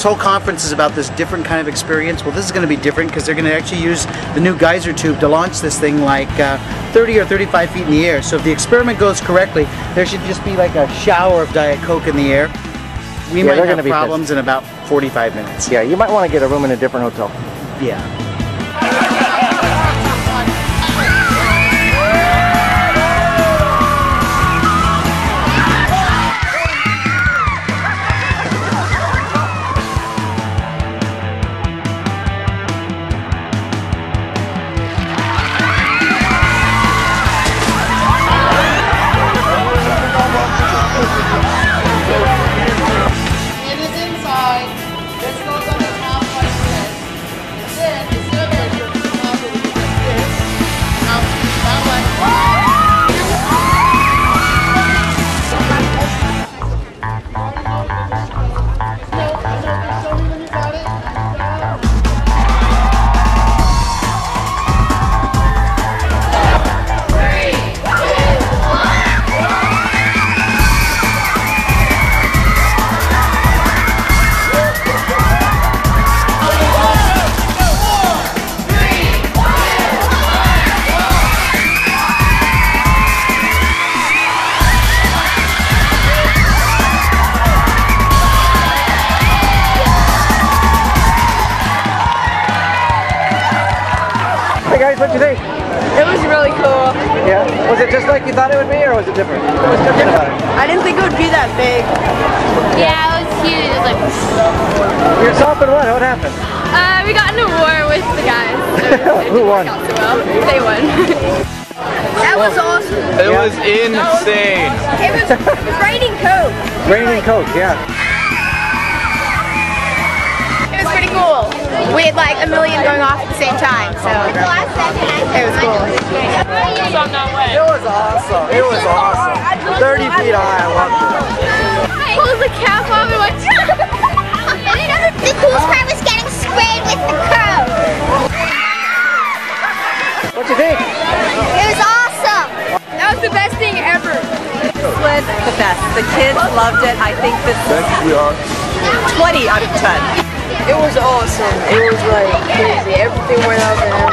this whole conference is about this different kind of experience. Well, this is going to be different because they're going to actually use the new geyser tube to launch this thing like uh, 30 or 35 feet in the air. So if the experiment goes correctly, there should just be like a shower of Diet Coke in the air. We Yeah, might have problems in about 45 minutes. Yeah, you might want to get a room in a different hotel. Yeah. What'd you think? It was really cool. Yeah. Was it just like you thought it would be, or was it different? What was different about it? I didn't think it would be that big. Yeah, it was huge. It was like, Yourself and what? What happened? uh, we got into a war with the guys. So Who won? work out so well. They won. That was awesome. It was insane. It was, raining coke. Rain and Coke, yeah. It was pretty cool. We had like a million going off at the same time, so it was cool. It was awesome. It was awesome. 30 feet high. I loved it. Pulled the cap off and went. The coolest part was getting sprayed with the crow. What'd you think? It was awesome. That was the best thing ever. Sled the best. The kids loved it. I think this is 20 out of 10. It was awesome. It was like crazy. Everything went up and